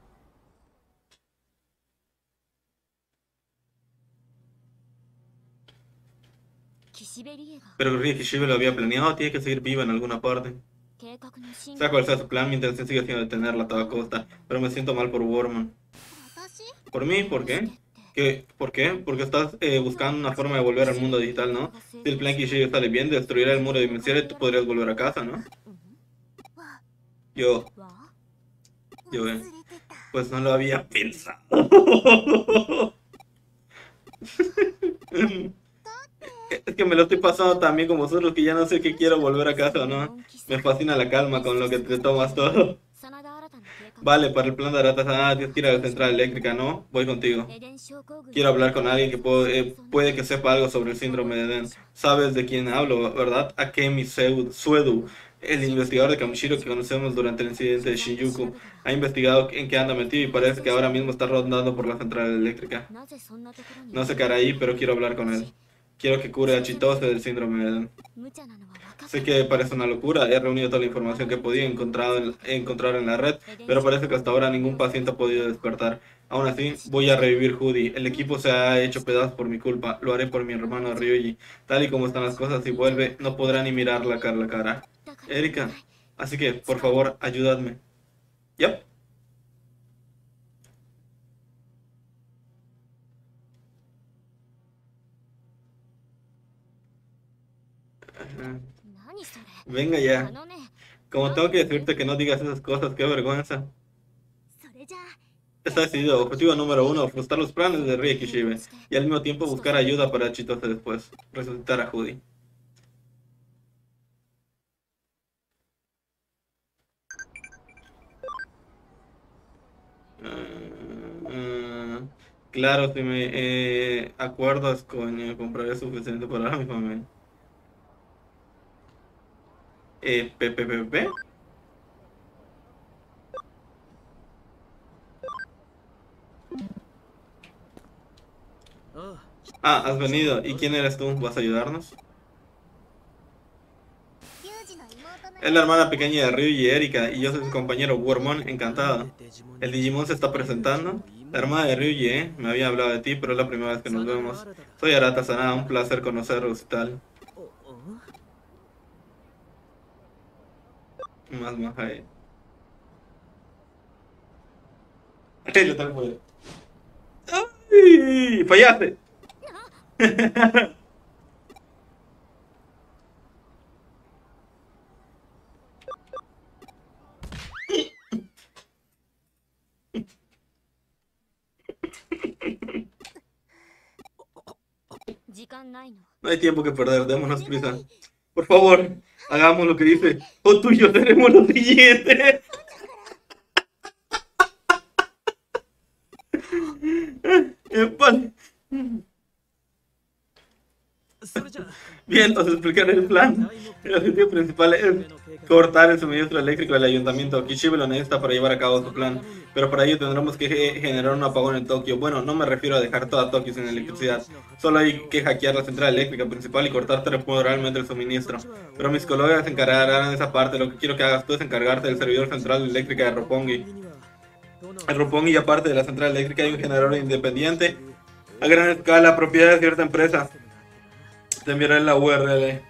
Pero que Kishibe lo había planeado, tiene que seguir viva en alguna parte. Sea cual sea su plan, mi intención sigue siendo detenerla a toda costa, pero me siento mal por Warman. ¿Por mí? ¿Por qué? ¿Qué? ¿Por qué? Porque estás eh, buscando una forma de volver al mundo digital, ¿no? Si el plan Kishibe sale bien, destruirá el muro dimensional y tú podrías volver a casa, ¿no? Yo... Yo, eh, Pues no lo había pensado. Es que me lo estoy pasando también como vosotros, que ya no sé qué quiero volver a casa, ¿no? Me fascina la calma con lo que te tomas todo. Vale, para el plan de Arata ah, tienes que ir a la central eléctrica, ¿no? Voy contigo. Quiero hablar con alguien que eh, puede, que sepa algo sobre el síndrome de Den. Sabes de quién hablo, ¿verdad? Akemi Suedu, el investigador de Kamishiro que conocemos durante el incidente de Shinjuku. Ha investigado en qué anda metido y parece que ahora mismo está rondando por la central eléctrica. No sé qué hará ahí, pero quiero hablar con él. Quiero que cure a Chitose del síndrome de Sé que parece una locura, he reunido toda la información que podía encontrar en, encontrar en la red, pero parece que hasta ahora ningún paciente ha podido despertar. Aún así, voy a revivir Judy. El equipo se ha hecho pedazos por mi culpa. Lo haré por mi hermano Ryuji. Tal y como están las cosas, si vuelve, no podrá ni mirar la cara. Erika, así que, por favor, ayúdame. Yep. Venga ya. Como tengo que decirte que no digas esas cosas, qué vergüenza. Está decidido. Objetivo número uno, frustrar los planes de Rie Kishibe. Y al mismo tiempo buscar ayuda para Chitose después. Resucitar a Judy. Ah, ah, claro, si me eh, acuerdas, coño, compraré suficiente para mi familia. Eh, PPPP. Ah, has venido. ¿Y quién eres tú? ¿Vas a ayudarnos? Es la hermana pequeña de Ryu y Erika, y yo soy su compañero Wormon, encantada. El Digimon se está presentando. La hermana de Ryuji, ¿eh? Me había hablado de ti, pero es la primera vez que nos vemos. Soy Arata Sana, un placer conoceros y tal. Más ahí. Yo también ¡Ay! ¡Fallaste! [laughs] No hay tiempo que perder, démonos prisa. Por favor, hagamos lo que dice. O tú y yo tenemos lo siguiente. [laughs] [laughs] Bien, os explicaré el plan. El objetivo principal es cortar el suministro eléctrico del ayuntamiento. Kishibe lo necesita para llevar a cabo su plan. Pero para ello tendremos que generar un apagón en Tokio. Bueno, no me refiero a dejar toda Tokio sin electricidad. Solo hay que hackear la central eléctrica principal y cortar temporalmente el suministro. Pero mis colegas se encargarán de esa parte. Lo que quiero que hagas tú es encargarte del servidor central eléctrica de Roppongi. En Roppongi, aparte de la central eléctrica, hay un generador independiente a gran escala, propiedad de cierta empresa. Te enviaré la URL.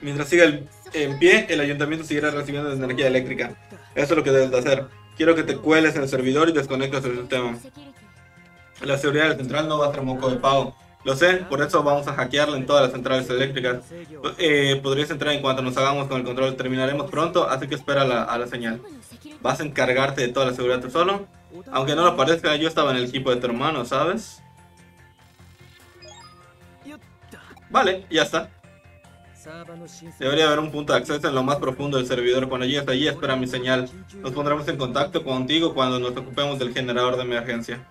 Mientras siga en pie, el ayuntamiento seguirá recibiendo energía eléctrica. Eso es lo que debes de hacer. Quiero que te cueles en el servidor y desconectes el sistema. La seguridad del central no va a ser moco de pago. Lo sé, por eso vamos a hackearla en todas las centrales eléctricas. Eh, podrías entrar en cuanto nos hagamos con el control. Terminaremos pronto, así que espera a la señal. ¿Vas a encargarte de toda la seguridad tú solo? Aunque no lo parezca, yo estaba en el equipo de tu hermano, ¿sabes? Vale, ya está. Debería haber un punto de acceso en lo más profundo del servidor. Cuando llegues allí, espera mi señal. Nos pondremos en contacto contigo cuando nos ocupemos del generador de emergencia.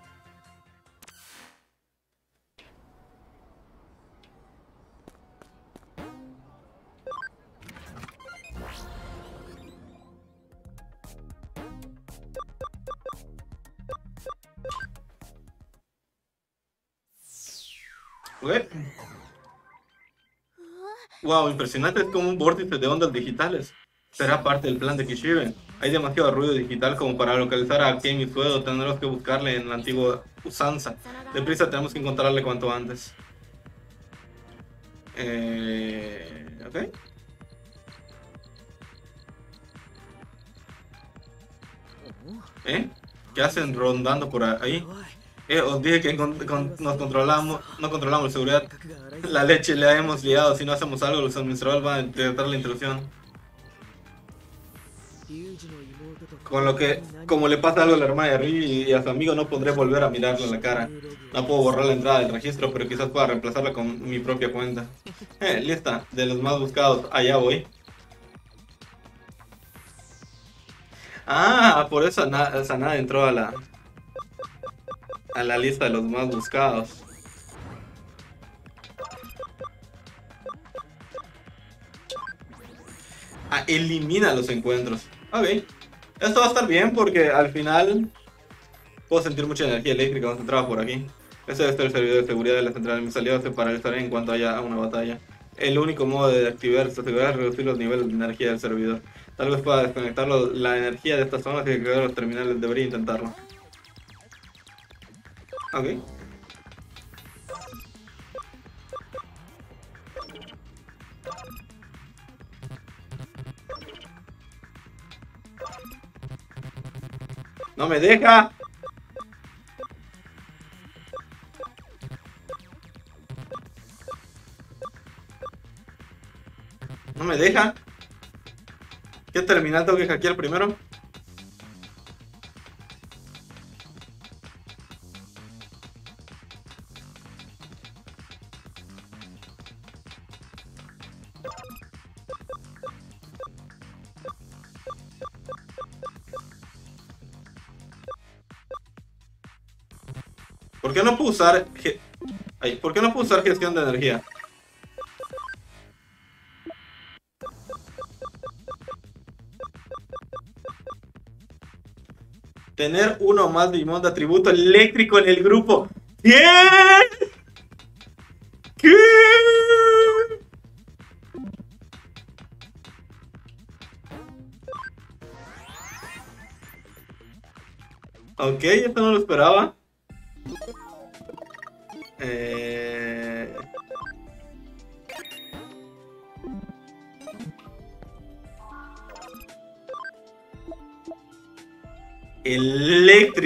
Wow, impresionante, es como un vórtice de ondas digitales. Será parte del plan de Kishibe. Hay demasiado ruido digital como para localizar a Kemi Suedo. Tendremos que buscarle en la antigua usanza. Deprisa tenemos que encontrarle cuanto antes. Eh. ¿Eh? ¿Qué hacen rondando por ahí? Eh, os dije que nos controlamos, no controlamos la seguridad. La leche le hemos liado. Si no hacemos algo, los administradores van a detectar la intrusión. Con lo que, como le pasa algo a la hermana de Rui y a su amigo, no podré volver a mirarle en la cara. No puedo borrar la entrada del registro, pero quizás pueda reemplazarla con mi propia cuenta. [laughs] Eh, lista, de los más buscados. Allá voy. Ah, por eso Sanada entró a la, a la lista de los más buscados. Ah, elimina los encuentros. Ok. Esto va a estar bien porque al final puedo sentir mucha energía eléctrica concentrada por aquí. Ese es el servidor de seguridad de la central de mis aliados se paralizará en cuanto haya una batalla. El único modo de activar esta seguridad es reducir los niveles de energía del servidor. Tal vez pueda desconectar la energía de estas zonas y que los terminales debería intentarlo. Ok. No me deja. No me deja. ¿Qué terminal tengo que hackear primero? ¿Por qué no puedo usar... ¿Por qué no puedo usar gestión de energía? Tener uno más Digimon de atributo eléctrico en el grupo. ¿Qué? ¿Qué? Ok, esto no lo esperaba.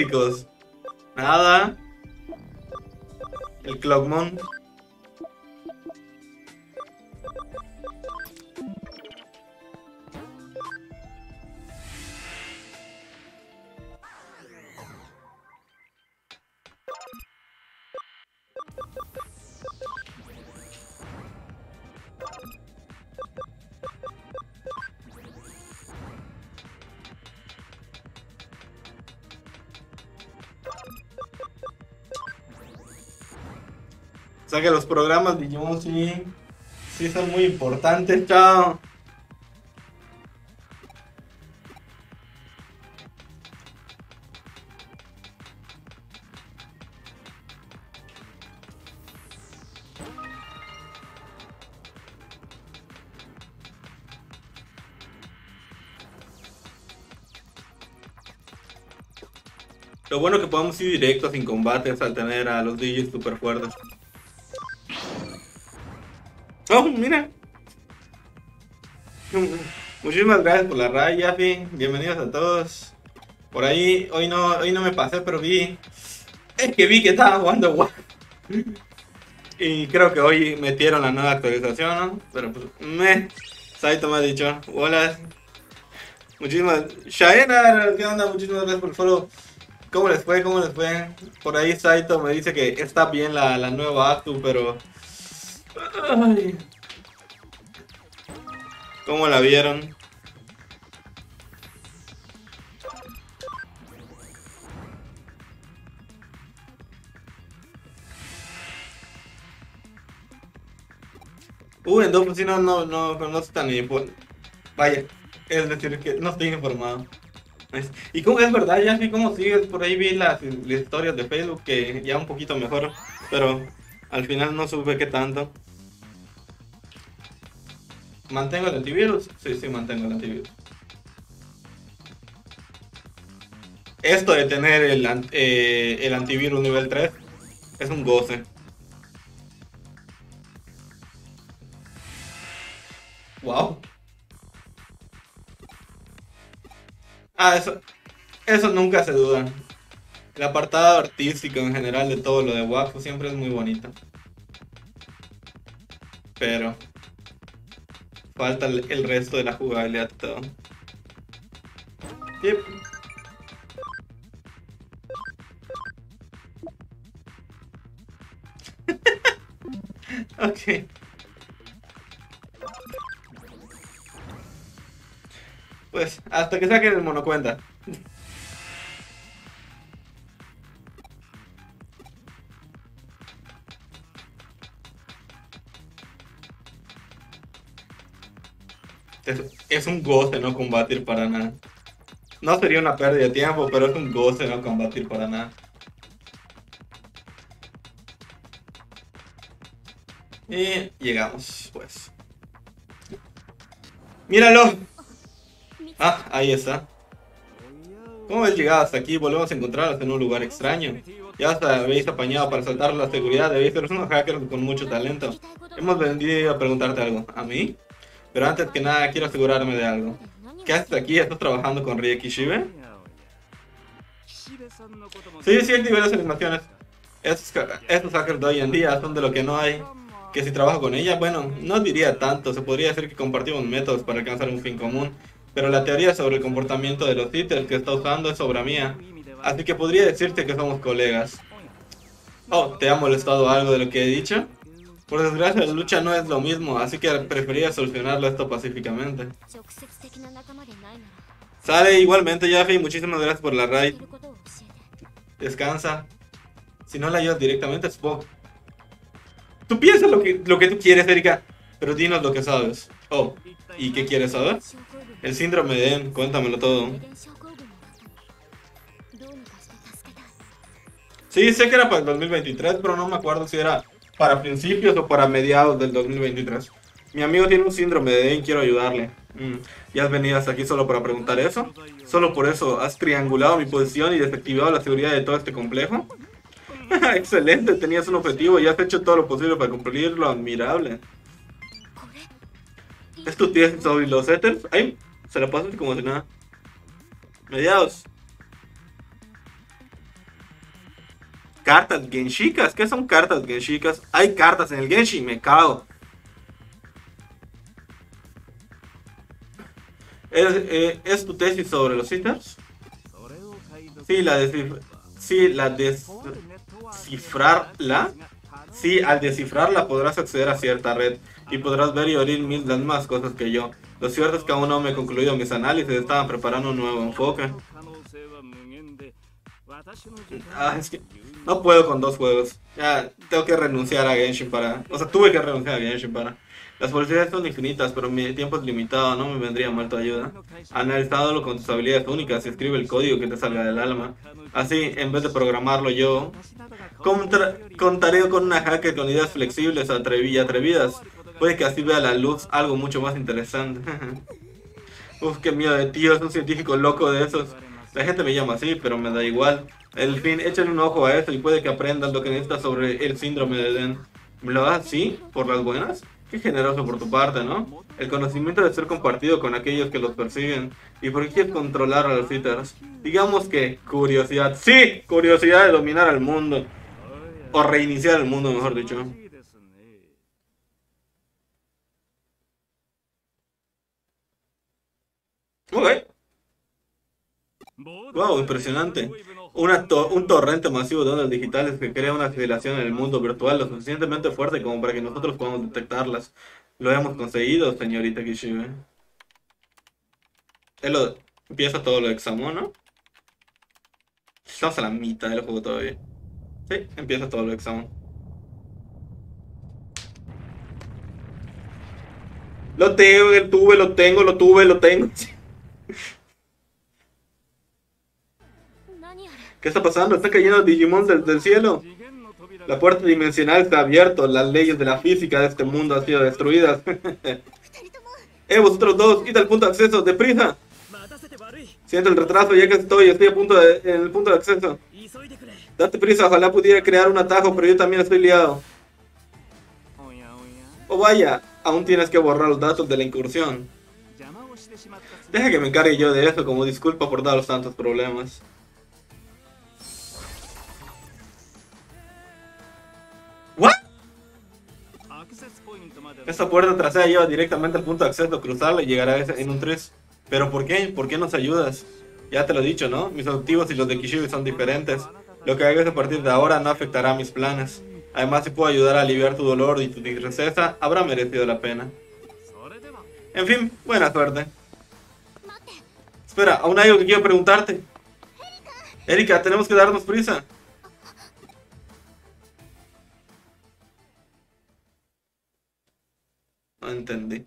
Eléctricos. Nada. El Clockmon. O sea que los programas Digimon sí, sí son muy importantes, chao. Lo bueno que podemos ir directo sin combates al tener a los DJs super fuertes. Mira. Muchísimas gracias por la raya, fin. Bienvenidos a todos. Por ahí, hoy no, hoy no me pasé, pero vi. Es que vi que estaba jugando. [laughs] Y creo que hoy metieron la nueva actualización. Pero pues, me. Saito me ha dicho. Hola. Muchísimas. Shaena, ¿qué onda? Muchísimas gracias por el follow. ¿Cómo les fue? ¿Cómo les fue? Por ahí Saito me dice que está bien la, la nueva actu, pero ¿Cómo la vieron? Uh, en dos pues no, no, no, no está ni... Vaya, es decir, que no estoy informado. Y como es verdad, ya vi cómo sigues, por ahí vi las, historias de Facebook que ya un poquito mejor, pero al final no supe qué tanto. ¿Mantengo el antivirus? Sí, sí, mantengo el antivirus. Esto de tener el, eh, el antivirus nivel 3 es un goce. Wow. Ah, eso, eso nunca se duda. El apartado artístico en general de todo lo de Wafu siempre es muy bonito. Pero falta el, resto de la jugabilidad todo. Yep. [laughs] ok. Pues hasta que saquen el monocuenta. Es, un goce no combatir para nada. No sería una pérdida de tiempo, pero es un goce no combatir para nada. Y llegamos, pues. ¡Míralo! Ah, ahí está. ¿Cómo habéis llegado hasta aquí? Volvemos a encontrarnos en un lugar extraño. Ya hasta habéis apañado para saltar la seguridad. Debéis ser unos hackers con mucho talento. Hemos venido a preguntarte algo. ¿A mí? Pero antes que nada, quiero asegurarme de algo. ¿Qué haces aquí? ¿Estás trabajando con Rieki Shibe? Sí, sí, hay diversas animaciones. Estos, estos hackers de hoy en día son de lo que no hay. Que si trabajo con ella, bueno, no diría tanto. Se podría decir que compartimos métodos para alcanzar un fin común pero la teoría sobre el comportamiento de los ítems que está usando es obra mía. Así que podría decirte que somos colegas. Oh, ¿te ha molestado algo de lo que he dicho? Por desgracia, la lucha no es lo mismo, así que prefería solucionarlo esto pacíficamente. Sale igualmente, Jaffe, muchísimas gracias por la raid. Descansa. Si no la ayudas directamente, Spock. Tú piensas lo que, lo que tú quieres, Erika, pero dinos lo que sabes. Oh, ¿y qué quieres saber? El síndrome de En, cuéntamelo todo. Sí, sé que era para el 2023, pero no me acuerdo si era para principios o para mediados del 2023. Mi amigo tiene un síndrome de y quiero ayudarle. Mm, ¿Ya has venido hasta aquí solo para preguntar eso? ¿Solo por eso has triangulado mi posición y desactivado la seguridad de todo este complejo? [laughs] Excelente, tenías un objetivo y has hecho todo lo posible para cumplirlo. Admirable. ¿Es tu tía sobre los Ethers? Ay, se la pasan como si nada. Mediados. Cartas Genshikas. ¿Qué son cartas Genshikas? Hay cartas en el Genshi, me cago. ¿Es, eh, ¿es tu tesis sobre los hitters? Sí, la descifrarla. Sí, la descifrarla. Sí, al descifrarla podrás acceder a cierta red y podrás ver y oír mil las más cosas que yo. Lo cierto es que aún no me he concluido mis análisis, estaban preparando un nuevo enfoque. Ah, es que no puedo con dos juegos. Ya tengo que renunciar a Genshin para... O sea, tuve que renunciar a Genshin para... Las posibilidades son infinitas, pero mi tiempo es limitado, no me vendría mal tu ayuda. Analizándolo con tus habilidades únicas y escribe el código que te salga del alma. Así, en vez de programarlo yo, contaré con una hacker con ideas flexibles y atrevidas. Puede que así vea la luz algo mucho más interesante. [laughs] Uf, qué miedo de tío, es un científico loco de esos. La gente me llama así, pero me da igual. El fin, échale un ojo a eso y puede que aprendas lo que necesitas sobre el síndrome de Den. ¿Me lo das así? ¿Por las buenas? Qué generoso por tu parte, ¿no? El conocimiento debe ser compartido con aquellos que los persiguen. ¿Y por qué quieres controlar a los hitters? Digamos que curiosidad. ¡Sí! Curiosidad de dominar al mundo. O reiniciar el mundo, mejor dicho. Ok. Wow, impresionante. un torrente masivo de ondas digitales que crea una aceleración en el mundo virtual lo suficientemente fuerte como para que nosotros podamos detectarlas. Lo hemos conseguido, señorita Kishibe. empieza todo lo de Examon, ¿no? Estamos a la mitad del juego todavía. Sí, empieza todo lo de Examon. Lo tengo, lo tuve, lo tengo, lo tuve, lo tengo. [laughs] ¿Qué está pasando? ¿Están cayendo Digimon desde el cielo? La puerta dimensional está abierta, las leyes de la física de este mundo han sido destruidas. [laughs] eh, vosotros dos, quita el punto de acceso, deprisa. Siento el retraso, ya que estoy, estoy a punto de, en el punto de acceso. Date prisa, ojalá pudiera crear un atajo, pero yo también estoy liado. Oh vaya, aún tienes que borrar los datos de la incursión. Deja que me encargue yo de eso como disculpa por dar los tantos problemas. Esta puerta trasera lleva directamente al punto de acceso. Cruzarla y llegará en un 3. ¿Pero por qué? ¿Por qué nos ayudas? Ya te lo he dicho, ¿no? Mis objetivos y los de Kishibe son diferentes. Lo que hagas a partir de ahora no afectará a mis planes. Además, si puedo ayudar a aliviar tu dolor y tu tristeza, habrá merecido la pena. En fin, buena suerte. Espera, aún hay algo que quiero preguntarte. Erika, tenemos que darnos prisa. Entendí.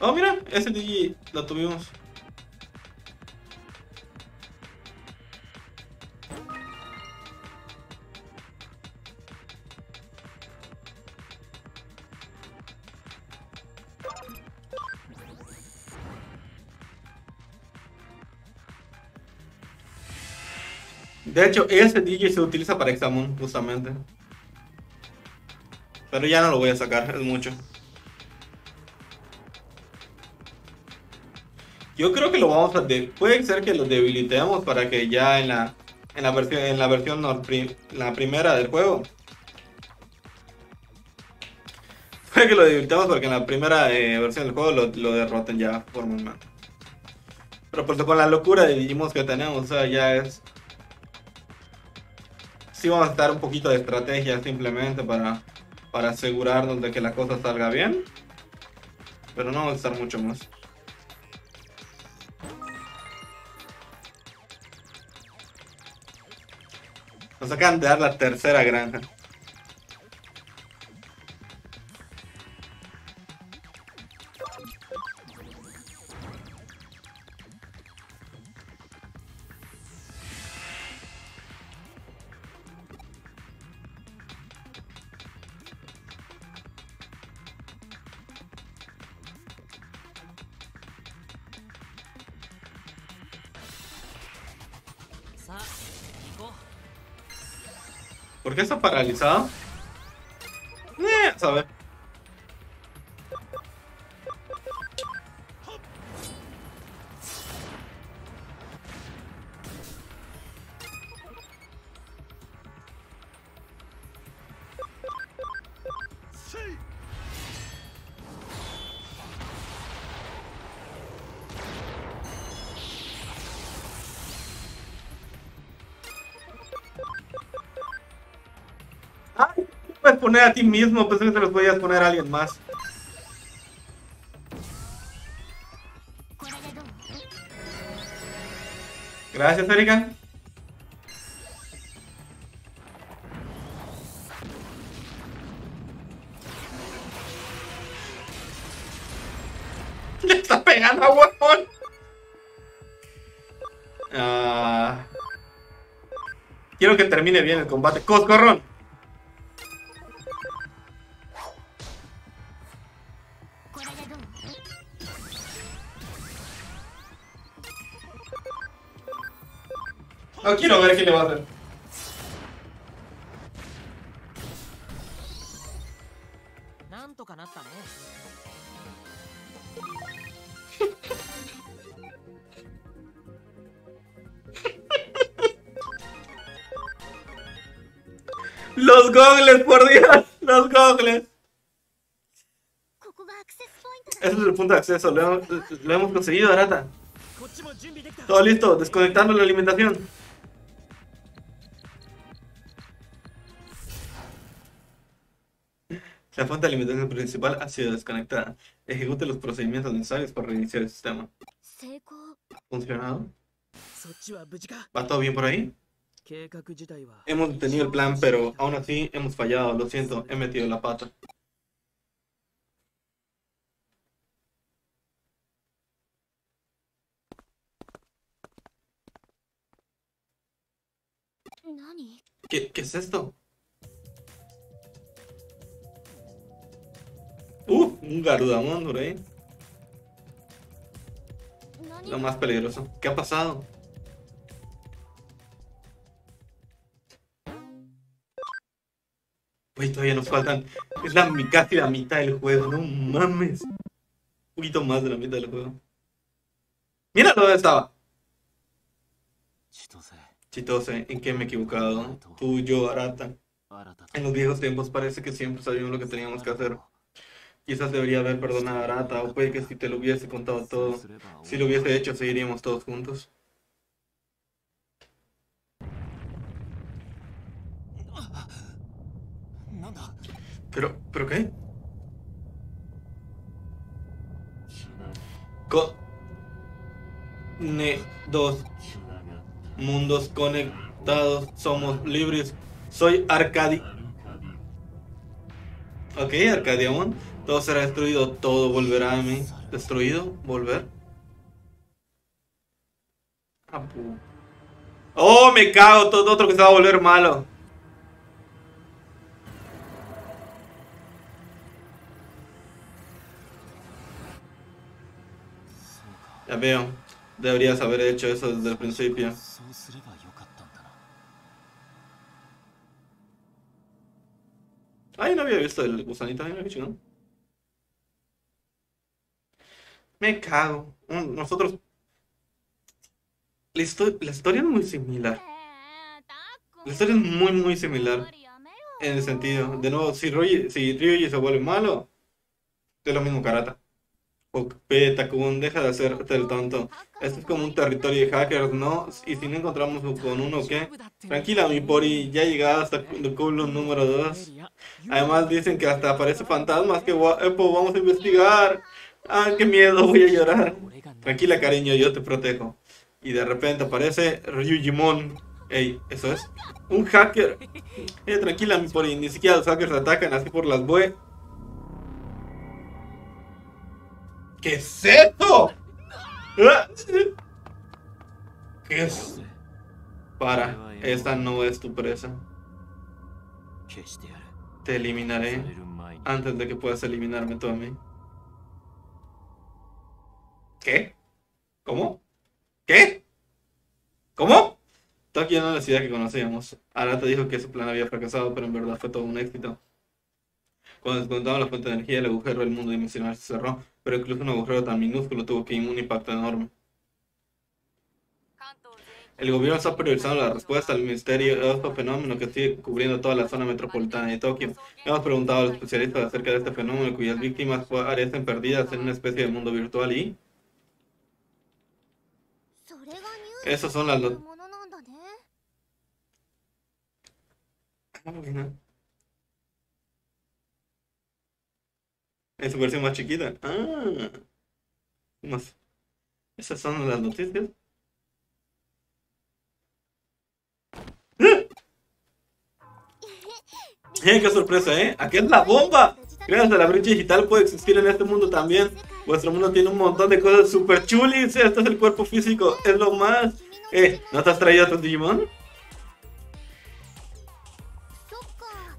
Oh, mira, ese DJ lo tuvimos. De hecho, ese DJ se utiliza para Examon, justamente. Pero ya no lo voy a sacar, es mucho. Yo creo que lo vamos a... Puede ser que lo debilitemos para que ya en la, en la versión, en la, versión la primera del juego. Puede que lo debilitemos porque en la primera eh, versión del juego lo, derroten ya formalmente. Pero pues con la locura de Digimon que tenemos, o sea, ya es sí vamos a estar un poquito de estrategia simplemente para, para asegurarnos de que la cosa salga bien. Pero no vamos a estar mucho más. Nos acaban de dar la tercera granja. Qué está paralizado? Poner a ti mismo, pues que te los podías poner a alguien más. Gracias, Erika. [laughs] Le está pegando a huevón. Ah. Quiero que termine bien el combate. ¡Coscorrón! Quiero ver qué le va a hacer. Los gogles, por Dios, los gogles. Ese es el punto de acceso, lo hemos, conseguido, Arata. Todo listo, desconectando la alimentación. La fuente de alimentación principal ha sido desconectada. Ejecute los procedimientos necesarios para reiniciar el sistema. ¿Funcionado? ¿Va todo bien por ahí? Hemos detenido el plan, pero aún así hemos fallado. Lo siento, he metido la pata. ¿Qué, ¿Qué es esto? Uh, un Garudamon por ahí. Lo más peligroso. ¿Qué ha pasado? Uy, todavía nos faltan. Es la, casi la mitad del juego, no mames. Un poquito más de la mitad del juego. Mira dónde estaba. Chitose, ¿en qué me he equivocado? Tú, yo, Arata. En los viejos tiempos parece que siempre sabíamos lo que teníamos que hacer. Quizás debería haber perdonado a Arata, o puede que si te lo hubiese contado todo, si lo hubiese hecho, seguiríamos todos juntos. ¿Pero, pero qué? Ne dos mundos conectados, somos libres. Soy Arcadi. Ok, Arcadiamon. Todo será destruido, todo volverá a mí. ¿Destruido? ¿Volver? Ah, oh, me cago, todo otro que se va a volver malo. Ya veo. Deberías haber hecho eso desde el principio. Ay, no había visto el gusanito, ay, qué chingón. Me cago. Nosotros. La, la historia es muy similar. La historia es muy, muy similar. En el sentido, de nuevo, si Ryuji, si Ryuji se vuelve malo, es lo mismo Karata. Takun, deja de hacerte el tonto. Esto es como un territorio de hackers, ¿no? Y si no encontramos con uno, ¿qué? Tranquila, mi pori, ya llegaste hasta el culo número 2. Además dicen que hasta aparece fantasmas, que guapo, vamos a investigar. Ah, qué miedo, voy a llorar. Tranquila, cariño, yo te protejo. Y de repente aparece Ryujimon. Ey, ¿eso es? Un hacker. [laughs] Eh, tranquila, mi pori, ni siquiera los hackers atacan así por las bue. ¿Qué es esto? ¿Qué es? Para, esta no es tu presa. Te eliminaré antes de que puedas eliminarme tú a mí. ¿Qué? ¿Cómo? ¿Qué? ¿Cómo? Tokio no es la ciudad que conocíamos. Arata dijo que su plan había fracasado, pero en verdad fue todo un éxito. Cuando descontaron la fuente de energía, el agujero del mundo dimensional se cerró, pero incluso un agujero tan minúsculo tuvo que un impacto enorme. El gobierno está priorizando la respuesta al misterio de este fenómeno que sigue cubriendo toda la zona metropolitana de Tokio. Hemos preguntado a los especialistas acerca de este fenómeno cuyas víctimas parecen perdidas en una especie de mundo virtual y... Esas son las... Ah, En su versión más chiquita. Ah. Más. Esas son las noticias. [laughs] ¡Eh, qué sorpresa, eh! ¡Aquí es la bomba! Gracias a la brecha digital puede existir en este mundo también. Vuestro mundo tiene un montón de cosas super chulis. Este es el cuerpo físico, es lo más. Eh, ¿no te has traído a tu Digimon?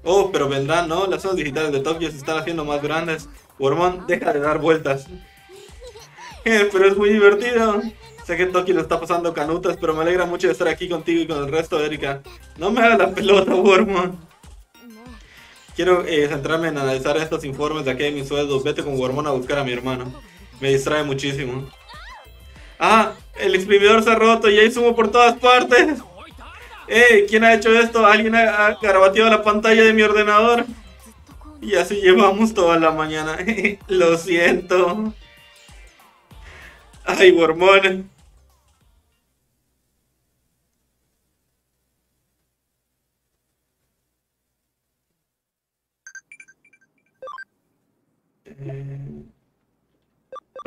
Oh, pero vendrán, ¿no? Las zonas digitales de Tokio se están haciendo más grandes. Wormon, deja de dar vueltas. [laughs] Eh, pero es muy divertido. Sé que Toki lo está pasando canutas, pero me alegra mucho de estar aquí contigo y con el resto, Erika. No me hagas la pelota, Wormon. Quiero eh, centrarme en analizar estos informes de aquí de mis sueldos. Vete con Wormon a buscar a mi hermano. Me distrae muchísimo. Ah, el exprimidor se ha roto y hay sumo por todas partes. ¡Eh! ¿Quién ha hecho esto? ¿Alguien ha, ha la pantalla de mi ordenador? Y así llevamos toda la mañana. [laughs] Lo siento. Ay, Wormón.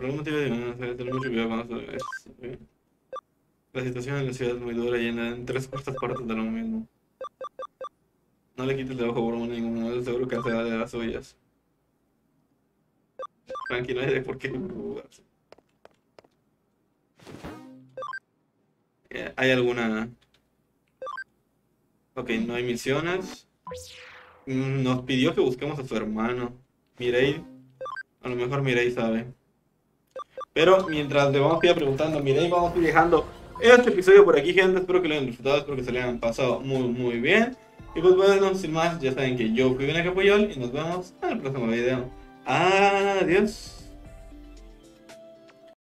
Por algún motivo no tener mucho cuidado con eso. La situación en la ciudad es muy dura y en tres cuartas partes de lo mismo. No le quites de ojo por ningún momento, seguro que hace de las suyas. Tranquilo, no hay de por qué. Eh, ¿Hay alguna...? Ok, no hay misiones. Mm, nos pidió que busquemos a su hermano. Mirei. A lo mejor Mirei sabe. Pero mientras le vamos a ir preguntando a Mirei, vamos a ir dejando este episodio por aquí, gente. Espero que lo hayan disfrutado, espero que se le hayan pasado muy, muy bien. Y pues bueno, sin más, ya saben que yo fui Benacapuyol y nos vemos en el próximo video. Adiós.